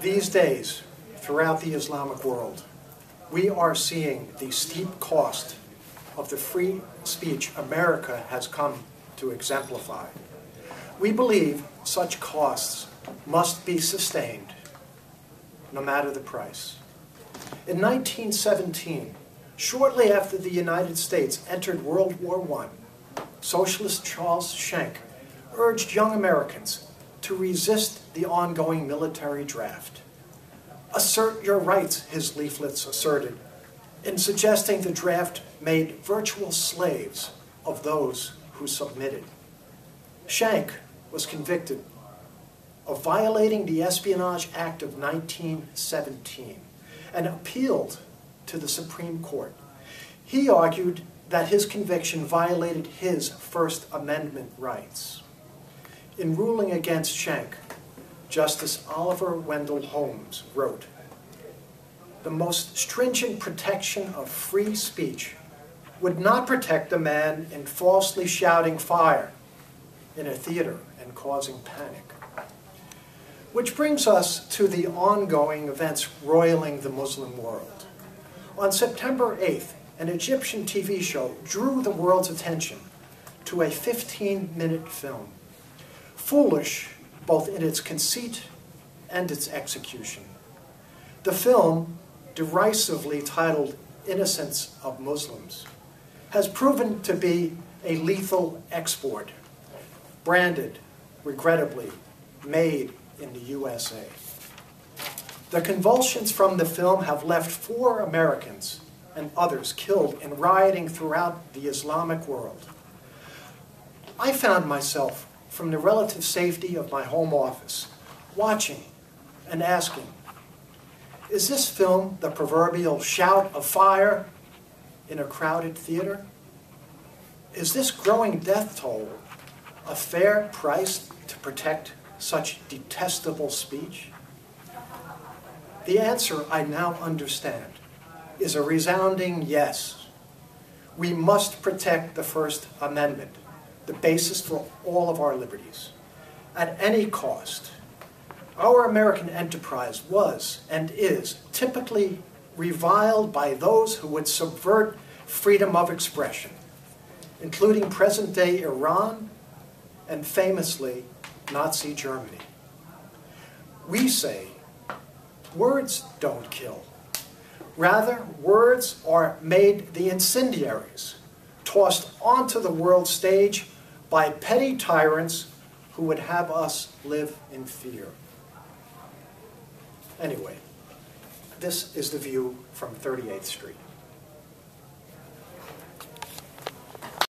These days, throughout the Islamic world, we are seeing the steep cost of the free speech America has come to exemplify. We believe such costs must be sustained, no matter the price. In 1917, shortly after the United States entered World War I, socialist Charles Schenck urged young Americans to resist the ongoing military draft. Assert your rights, his leaflets asserted, in suggesting the draft made virtual slaves of those who submitted. Schenck was convicted of violating the Espionage Act of 1917 and appealed to the Supreme Court. He argued that his conviction violated his First Amendment rights. In ruling against Schenck, Justice Oliver Wendell Holmes wrote, the most stringent protection of free speech would not protect a man in falsely shouting fire in a theater and causing panic. Which brings us to the ongoing events roiling the Muslim world. On September 8th, an Egyptian TV show drew the world's attention to a 15-minute film, foolish both in its conceit and its execution. The film, derisively titled Innocence of Muslims, has proven to be a lethal export, branded, regrettably, made in the USA. The convulsions from the film have left four Americans and others killed in rioting throughout the Islamic world. I found myself, from the relative safety of my home office, watching and asking, is this film the proverbial shout of fire in a crowded theater? Is this growing death toll a fair price to protect such detestable speech? The answer I now understand is a resounding yes. We must protect the First Amendment, the basis for all of our liberties, at any cost. Our American enterprise was and is typically reviled by those who would subvert freedom of expression, including present-day Iran and famously Nazi Germany. We say, words don't kill. Rather, words are made the incendiaries, tossed onto the world stage by petty tyrants who would have us live in fear. Anyway, this is the view from 38th Street.